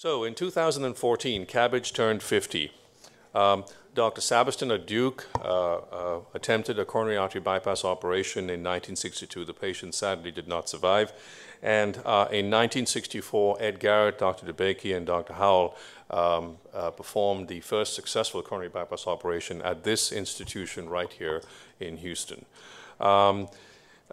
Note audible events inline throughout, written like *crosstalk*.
So in 2014, Cabbage turned 50. Um, Dr. Sabiston at Duke uh, uh, attempted a coronary artery bypass operation in 1962. The patient sadly did not survive. And uh, in 1964, Ed Garrett, Dr. DeBakey, and Dr. Howell um, uh, performed the first successful coronary bypass operation at this institution right here in Houston. Um,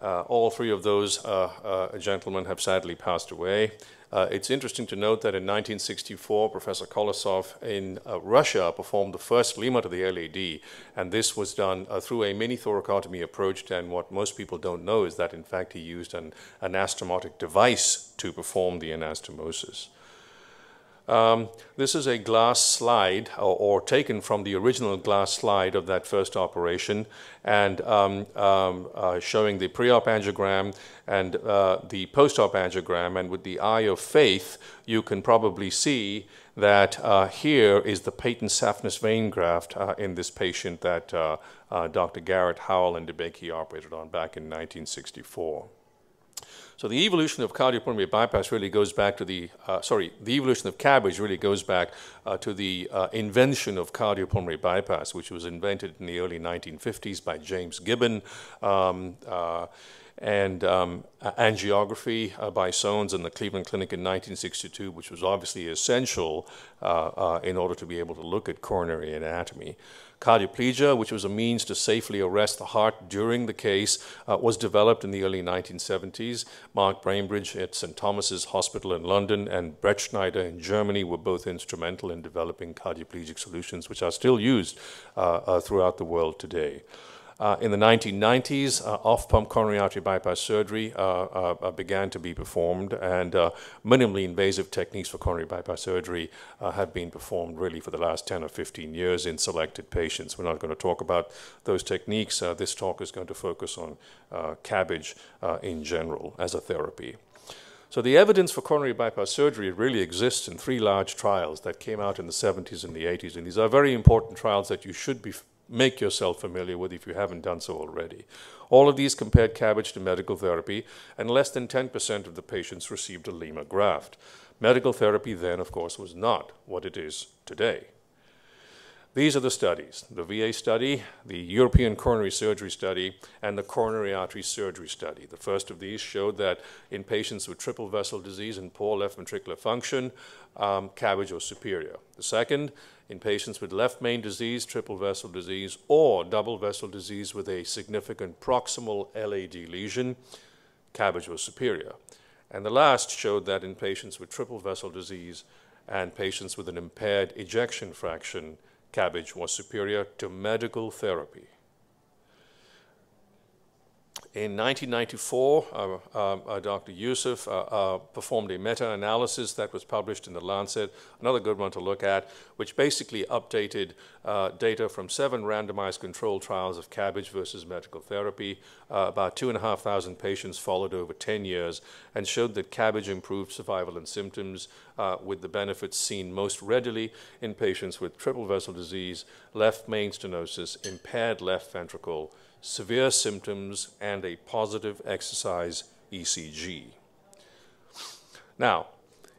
uh, all three of those uh, gentlemen have sadly passed away. Uh, it's interesting to note that in 1964, Professor Kolesov in uh, Russia performed the first Lima to the LAD, and this was done uh, through a mini thoracotomy approach. And what most people don't know is that, in fact, he used an anastomotic device to perform the anastomosis. Um, this is a glass slide, or, or, taken from the original glass slide of that first operation, and um, um, uh, showing the pre-op angiogram and uh, the post-op angiogram. And with the eye of faith, you can probably see that uh, here is the patent saphenous vein graft uh, in this patient that uh, uh, Dr. Garrett Howell and DeBakey operated on back in 1964. So the evolution of cardiopulmonary bypass really goes back to the, uh, sorry, the evolution of cabbage really goes back uh, to the uh, invention of cardiopulmonary bypass, which was invented in the early 1950s by James Gibbon. Um, uh, and um, angiography uh, by Sones in the Cleveland Clinic in 1962, which was obviously essential uh, uh, in order to be able to look at coronary anatomy. Cardioplegia, which was a means to safely arrest the heart during the case, uh, was developed in the early 1970s. Mark Braimbridge at St. Thomas's Hospital in London and Bretschneider in Germany were both instrumental in developing cardioplegic solutions, which are still used uh, uh, throughout the world today. Uh, in the 1990s, uh, off-pump coronary artery bypass surgery uh, uh, uh began to be performed, and uh, minimally invasive techniques for coronary bypass surgery have been performed really for the last 10 or 15 years in selected patients. We're not going to talk about those techniques. this talk is going to focus on cabbage in general as a therapy. So the evidence for coronary bypass surgery really exists in three large trials that came out in the 70s and the 80s, and these are very important trials that you should be make yourself familiar with if you haven't done so already. All of these compared cabbage to medical therapy, and less than 10% of the patients received a Lima graft. Medical therapy then, of course, was not what it is today. These are the studies the VA study, the European coronary surgery study, and the coronary artery surgery study. The first of these showed that in patients with triple vessel disease and poor left ventricular function, um, cabbage was superior. The second, in patients with left main disease, triple vessel disease, or double vessel disease with a significant proximal LAD lesion, cabbage was superior. And the last showed that in patients with triple vessel disease and patients with an impaired ejection fraction, cabbage was superior to medical therapy. In 1994, uh, uh, uh Dr. Yusuf uh, performed a meta-analysis that was published in The Lancet, another good one to look at, which basically updated data from seven randomized controlled trials of cabbage versus medical therapy. about 2,500 patients followed over 10 years and showed that cabbage improved survival and symptoms with the benefits seen most readily in patients with triple vessel disease, left main stenosis, impaired left ventricle, severe symptoms, and a positive exercise ECG. Now,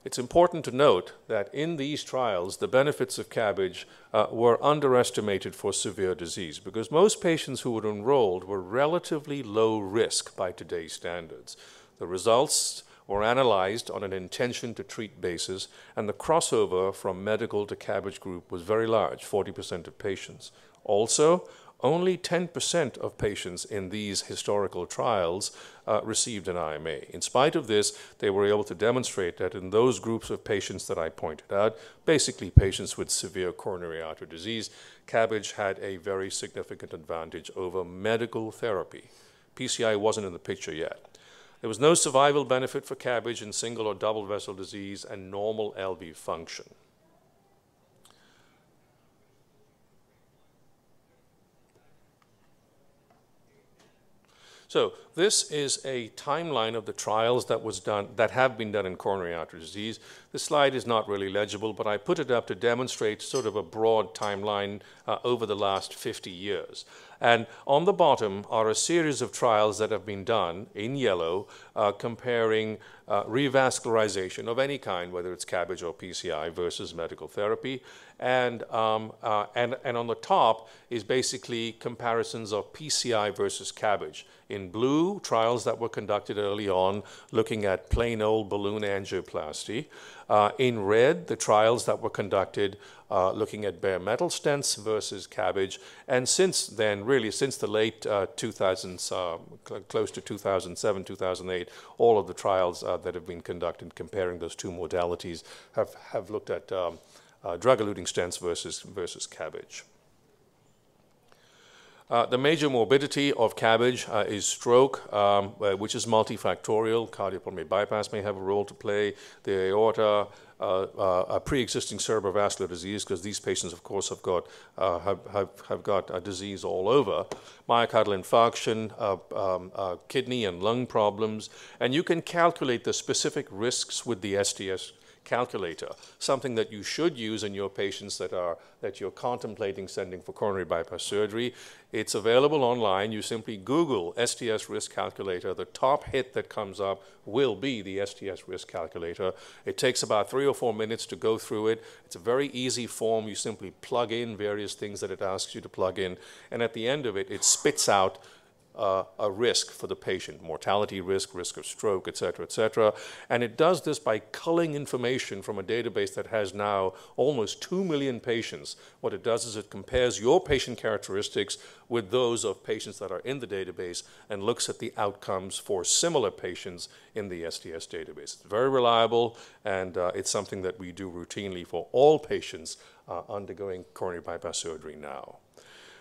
it's important to note that in these trials, the benefits of cabbage uh, were underestimated for severe disease because most patients who were enrolled were relatively low risk by today's standards. The results were analyzed on an intention to treat basis, and the crossover from medical to cabbage group was very large 40% of patients. Also, only 10% of patients in these historical trials uh, received an IMA. In spite of this, they were able to demonstrate that in those groups of patients that I pointed out, basically patients with severe coronary artery disease, cabbage had a very significant advantage over medical therapy. PCI wasn't in the picture yet. There was no survival benefit for cabbage in single or double vessel disease and normal LV function. So this is a timeline of the trials that was done that have been done in coronary artery disease. The slide is not really legible, but I put it up to demonstrate sort of a broad timeline uh, over the last 50 years. And on the bottom are a series of trials that have been done in yellow uh, comparing uh, revascularization of any kind, whether it's CABG or PCI, versus medical therapy. And, um, uh, and, and on the top is basically comparisons of PCI versus CABG. In blue, trials that were conducted early on looking at plain old balloon angioplasty. Uh, in red, the trials that were conducted uh, looking at bare metal stents versus cabbage. And since then, really, since the late uh, 2000s, uh, cl close to 2007, 2008, all of the trials uh, that have been conducted comparing those two modalities have, have looked at um, uh, drug-eluting stents versus, versus CABG. Uh, the major morbidity of cabbage uh, is stroke, um, uh, which is multifactorial. Cardiopulmonary bypass may have a role to play. The aorta, uh, uh, a pre-existing cerebrovascular disease, because these patients, of course, have got have, have, have got a disease all over. Myocardial infarction, um, kidney and lung problems, and you can calculate the specific risks with the STS calculator, something that you should use in your patients that are that you're contemplating sending for coronary bypass surgery. It's available online. You simply Google STS risk calculator. The top hit that comes up will be the STS risk calculator. It takes about three or four minutes to go through it. It's a very easy form. You simply plug in various things that it asks you to plug in, and at the end of it, it spits out uh, a risk for the patient, mortality risk, risk of stroke, et cetera, et cetera. And it does this by culling information from a database that has now almost 2 million patients. What it does is it compares your patient characteristics with those of patients that are in the database and looks at the outcomes for similar patients in the STS database. It's very reliable, and uh, it's something that we do routinely for all patients uh, undergoing coronary bypass surgery now.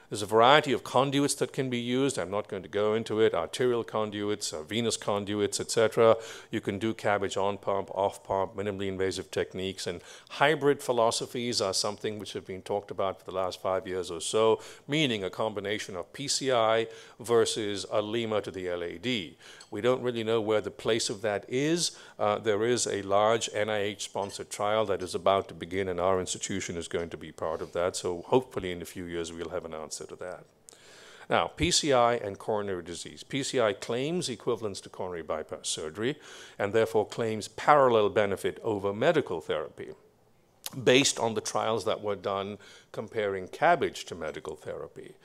There's a variety of conduits that can be used. I'm not going to go into it. Arterial conduits, uh, venous conduits, etc. You can do CABG on pump, off pump, minimally invasive techniques, and hybrid philosophies are something which have been talked about for the last five years or so, meaning a combination of PCI versus a LIMA to the LAD. We don't really know where the place of that is. Uh, there is a large NIH-sponsored trial that is about to begin, and our institution is going to be part of that. So hopefully in a few years we'll have an answer to that. Now, PCI and coronary disease. PCI claims equivalence to coronary bypass surgery and therefore claims parallel benefit over medical therapy based on the trials that were done comparing cabbage to medical therapy.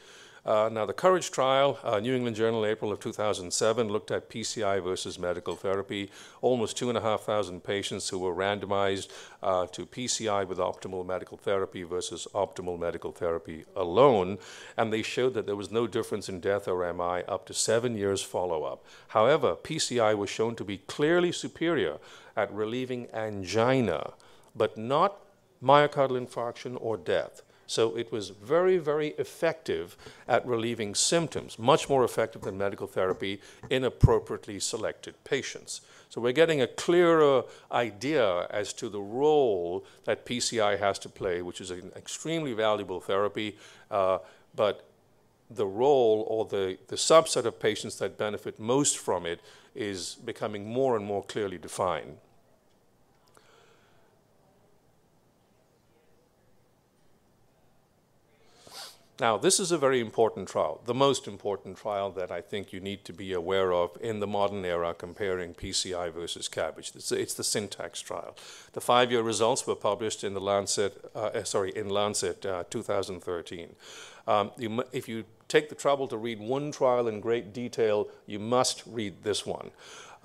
Uh, now, the COURAGE trial, uh, New England Journal, April of 2007, looked at PCI versus medical therapy. Almost 2,500 patients who were randomized uh, to PCI with optimal medical therapy versus optimal medical therapy alone. And they showed that there was no difference in death or MI up to seven years follow up. However, PCI was shown to be clearly superior at relieving angina, but not myocardial infarction or death. So it was very, very effective at relieving symptoms, much more effective than medical therapy in appropriately selected patients. So we're getting a clearer idea as to the role that PCI has to play, which is an extremely valuable therapy, uh, but the role or the, the subset of patients that benefit most from it is becoming more and more clearly defined. Now, this is a very important trial, the most important trial that I think you need to be aware of in the modern era comparing PCI versus CABG. It's, it's the syntax trial. The five-year results were published in the Lancet, uh, eh, sorry, in Lancet uh, 2013. Um, you, if you take the trouble to read one trial in great detail, you must read this one.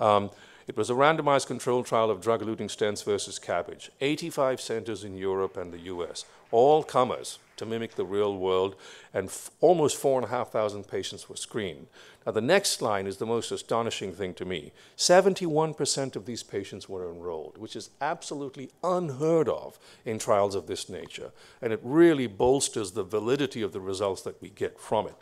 Um, it was a randomized controlled trial of drug-eluting stents versus cabbage, 85 centers in Europe and the US, all comers, to mimic the real world, and almost 4,500 patients were screened. Now, the next line is the most astonishing thing to me. 71% of these patients were enrolled, which is absolutely unheard of in trials of this nature, and it really bolsters the validity of the results that we get from it.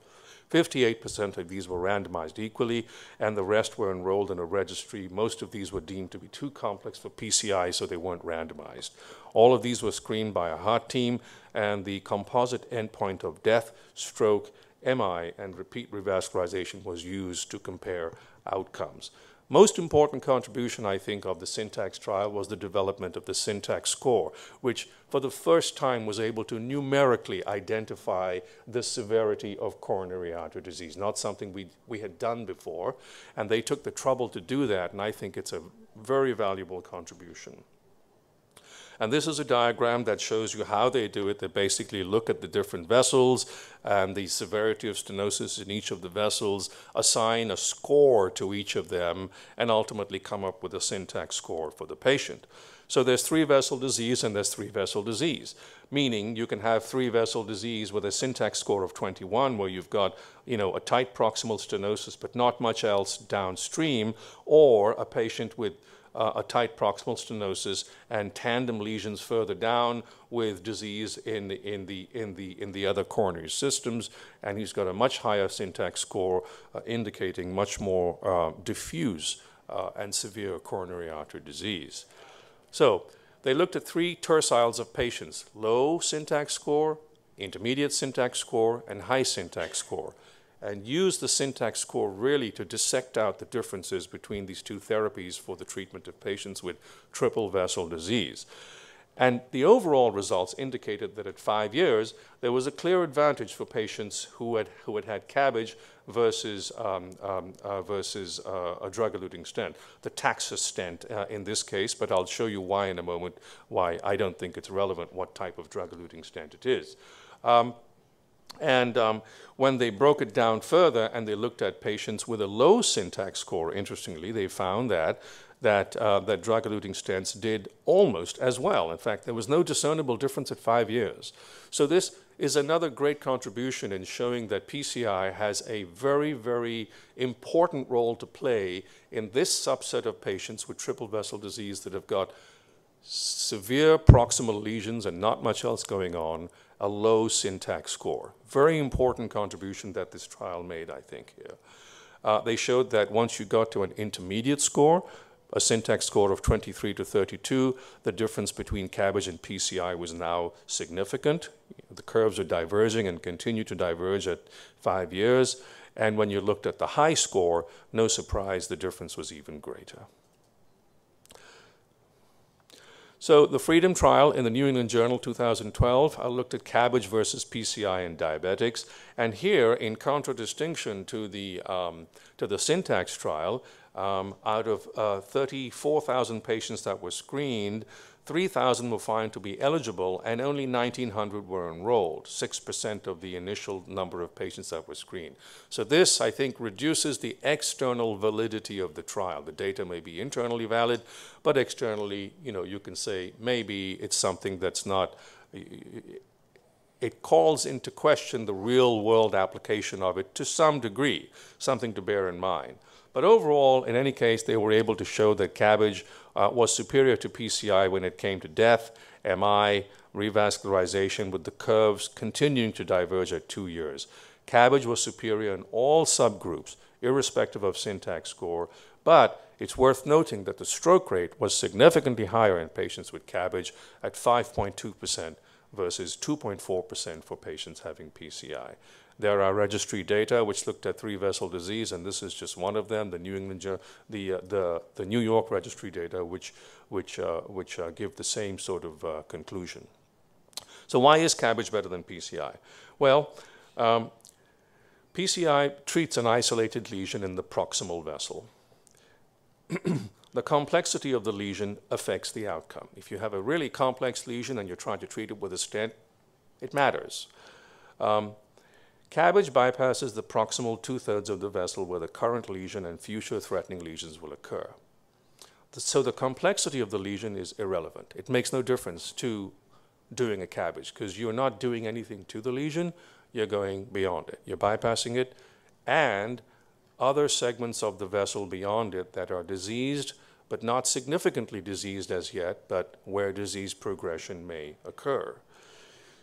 58% of these were randomized equally, and the rest were enrolled in a registry. Most of these were deemed to be too complex for PCI, so they weren't randomized. All of these were screened by a heart team, and the composite endpoint of death, stroke, MI, and repeat revascularization was used to compare outcomes. Most important contribution, I think, of the syntax trial was the development of the syntax score, which for the first time was able to numerically identify the severity of coronary artery disease, not something we, we had done before. And they took the trouble to do that, and I think it's a very valuable contribution. And this is a diagram that shows you how they do it. They basically look at the different vessels and the severity of stenosis in each of the vessels, assign a score to each of them, and ultimately come up with a syntax score for the patient. So there's three vessel disease and there's three vessel disease, meaning you can have three vessel disease with a syntax score of 21 where you've got, you know, a tight proximal stenosis but not much else downstream, or a patient with uh, a tight proximal stenosis and tandem lesions further down with disease in the, in the, in the, in the other coronary systems. And he's got a much higher syntax score uh, indicating much more uh, diffuse uh, and severe coronary artery disease. So they looked at three terciles of patients, low syntax score, intermediate syntax score, and high syntax score and use the syntax score really to dissect out the differences between these two therapies for the treatment of patients with triple vessel disease. And the overall results indicated that at five years, there was a clear advantage for patients who had, who had had CABG versus, um, um, uh, versus uh, a drug-eluting stent, the Taxus stent uh, in this case, but I'll show you why in a moment, why I don't think it's relevant what type of drug-eluting stent it is. Um, and um, when they broke it down further and they looked at patients with a low syntax score, interestingly, they found that that, uh, that drug-eluting stents did almost as well. In fact, there was no discernible difference at five years. So this is another great contribution in showing that PCI has a very, very important role to play in this subset of patients with triple vessel disease that have got severe proximal lesions and not much else going on, a low syntax score. Very important contribution that this trial made, I think, here. Uh, they showed that once you got to an intermediate score, a syntax score of 23 to 32, the difference between cabbage and PCI was now significant. The curves are diverging and continue to diverge at five years. And when you looked at the high score, no surprise, the difference was even greater. So the Freedom trial in the New England Journal 2012, I looked at cabbage versus PCI in diabetics. And here, in contradistinction to the, um, to the syntax trial, um, out of uh, 34,000 patients that were screened, 3,000 were found to be eligible and only 1,900 were enrolled, 6% of the initial number of patients that were screened. So this, I think, reduces the external validity of the trial. The data may be internally valid, but externally, you know, you can say maybe it's something that's not, it calls into question the real world application of it to some degree, something to bear in mind. But overall, in any case, they were able to show that CABG uh, was superior to PCI when it came to death, MI, revascularization, with the curves continuing to diverge at two years. Cabbage was superior in all subgroups, irrespective of syntax score, but it's worth noting that the stroke rate was significantly higher in patients with cabbage at 5.2% versus 2.4% for patients having PCI. There are registry data which looked at three vessel disease, and this is just one of them. The New England, the uh, the the New York registry data, which which uh, which uh, give the same sort of uh, conclusion. So why is CABG better than PCI? Well. Um, PCI treats an isolated lesion in the proximal vessel. *clears throat* the complexity of the lesion affects the outcome. If you have a really complex lesion and you're trying to treat it with a stent, it matters. Um, CABG bypasses the proximal two-thirds of the vessel where the current lesion and future threatening lesions will occur. So the complexity of the lesion is irrelevant. It makes no difference to doing a cabbage because you're not doing anything to the lesion, you're going beyond it. You're bypassing it and other segments of the vessel beyond it that are diseased but not significantly diseased as yet, but where disease progression may occur.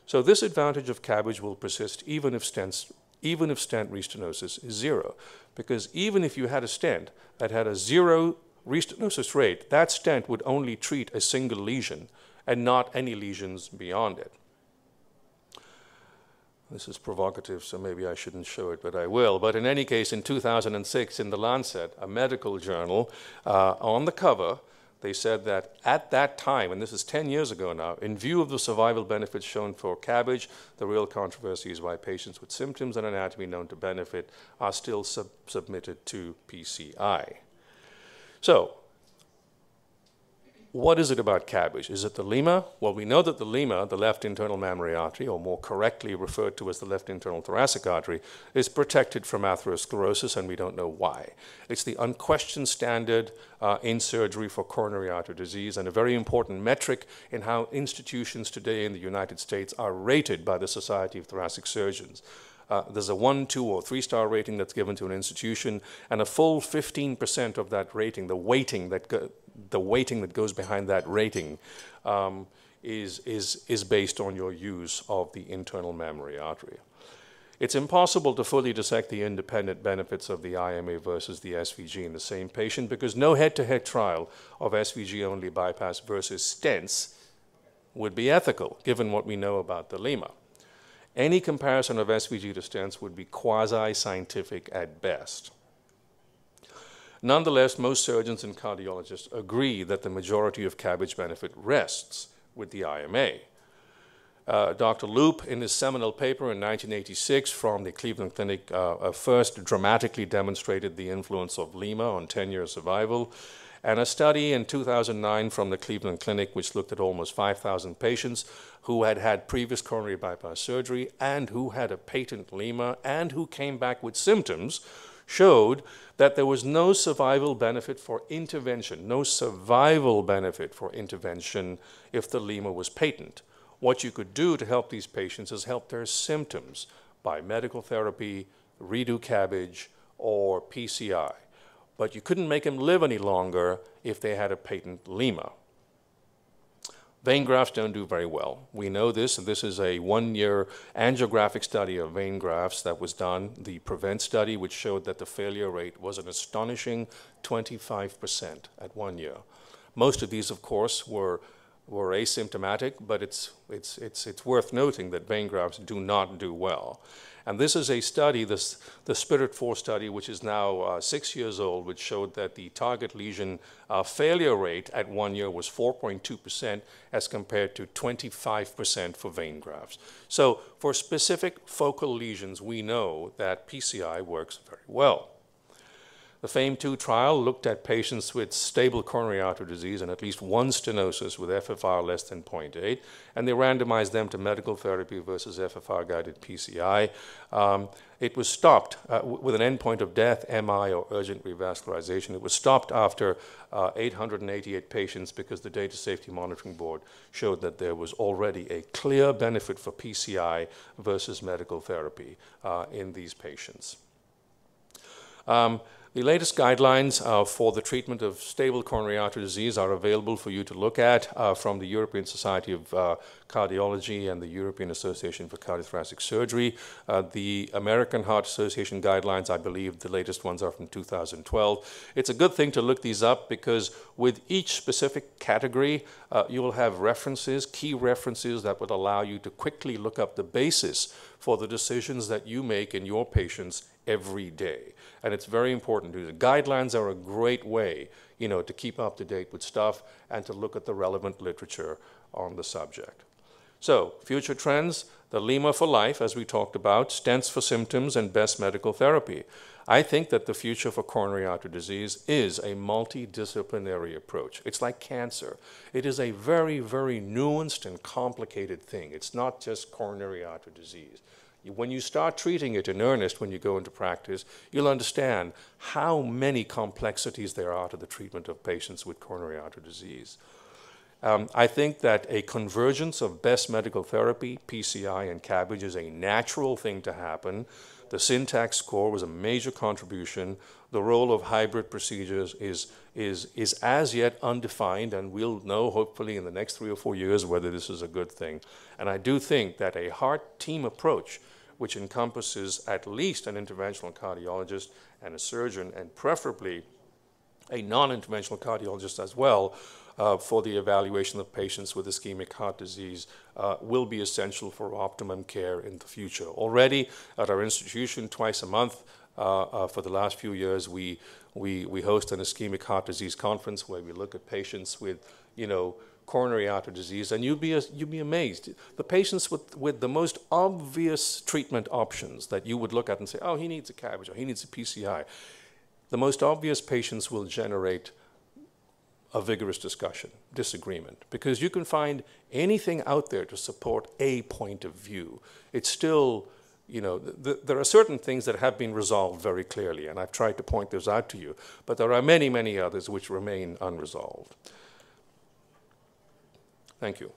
So this advantage of CABG will persist even if stents, even if stent restenosis is zero, because even if you had a stent that had a zero restenosis rate, that stent would only treat a single lesion and not any lesions beyond it. this is provocative, so maybe I shouldn't show it, but I will. But in any case, in 2006, in The Lancet, a medical journal, uh, on the cover, they said that at that time, and this is 10 years ago now, in view of the survival benefits shown for cabbage, the real controversy is why patients with symptoms and anatomy known to benefit are still sub submitted to PCI. So, what is it about cabbage? Is it the LIMA? Well, we know that the LIMA, the left internal mammary artery, or more correctly referred to as the left internal thoracic artery, is protected from atherosclerosis, and we don't know why. It's the unquestioned standard uh, in surgery for coronary artery disease, and a very important metric in how institutions today in the United States are rated by the Society of Thoracic Surgeons. Uh, there's a one, two, or three star rating that's given to an institution, and a full 15% of that rating, the weighting that the weighting that goes behind that rating um, is, is, is based on your use of the internal mammary artery. It's impossible to fully dissect the independent benefits of the IMA versus the SVG in the same patient because no head-to-head trial of SVG-only bypass versus stents would be ethical, given what we know about the LIMA. Any comparison of SVG to stents would be quasi-scientific at best. Nonetheless, most surgeons and cardiologists agree that the majority of cabbage benefit rests with the IMA. Uh, Dr. Loop, in his seminal paper in 1986 from the Cleveland Clinic, uh, uh, first dramatically demonstrated the influence of Lima on 10-year survival. And a study in 2009 from the Cleveland Clinic, which looked at almost 5,000 patients who had had previous coronary bypass surgery and who had a patent Lima and who came back with symptoms, showed that there was no survival benefit for intervention, no survival benefit for intervention if the LIMA was patent. What you could do to help these patients is help their symptoms by medical therapy, redo cabbage, or PCI. But you couldn't make them live any longer if they had a patent LIMA. Vein grafts don't do very well. We know this, and this is a one-year angiographic study of vein grafts that was done, the PREVENT study, which showed that the failure rate was an astonishing 25% at one year. Most of these, of course, were, were asymptomatic, but it's, it's, it's, it's worth noting that vein grafts do not do well. And this is a study, this, the Spirit 4 study, which is now uh, six years old, which showed that the target lesion uh, failure rate at one year was 4.2% as compared to 25% for vein grafts. So for specific focal lesions, we know that PCI works very well. The FAME2 trial looked at patients with stable coronary artery disease and at least one stenosis with FFR less than 0.8, and they randomized them to medical therapy versus FFR-guided PCI. Um, it was stopped uh, with an endpoint of death, MI, or urgent revascularization. It was stopped after uh, 888 patients because the Data Safety Monitoring Board showed that there was already a clear benefit for PCI versus medical therapy uh, in these patients. Um, the latest guidelines uh, for the treatment of stable coronary artery disease are available for you to look at uh, from the European Society of uh, Cardiology and the European Association for Cardiothoracic Surgery. Uh, the American Heart Association guidelines, I believe the latest ones are from 2012. It's a good thing to look these up because with each specific category, uh, you will have references, key references that would allow you to quickly look up the basis for the decisions that you make in your patients every day. And it's very important. To the guidelines are a great way, you know, to keep up to date with stuff and to look at the relevant literature on the subject. So, future trends, the LIMA for life, as we talked about, stents for symptoms, and best medical therapy. I think that the future for coronary artery disease is a multidisciplinary approach. It's like cancer. It is a very, very nuanced and complicated thing. It's not just coronary artery disease. When you start treating it in earnest when you go into practice, you'll understand how many complexities there are to the treatment of patients with coronary artery disease. Um, I think that a convergence of best medical therapy, PCI, and CABG is a natural thing to happen. The syntax score was a major contribution. The role of hybrid procedures is, is, is as yet undefined, and we'll know hopefully in the next three or four years whether this is a good thing. And I do think that a heart team approach which encompasses at least an interventional cardiologist and a surgeon, and preferably a non-interventional cardiologist as well, uh, for the evaluation of patients with ischemic heart disease uh, will be essential for optimum care in the future. Already at our institution, twice a month uh, uh, for the last few years, we, we, we host an ischemic heart disease conference where we look at patients with, you know, coronary artery disease, and you'd be, you'd be amazed. The patients with, with the most obvious treatment options that you would look at and say, oh, he needs a CABG or he needs a PCI, the most obvious patients will generate a vigorous discussion, disagreement, because you can find anything out there to support a point of view. It's still, you know, th there are certain things that have been resolved very clearly, and I've tried to point those out to you, but there are many, many others which remain unresolved. Thank you.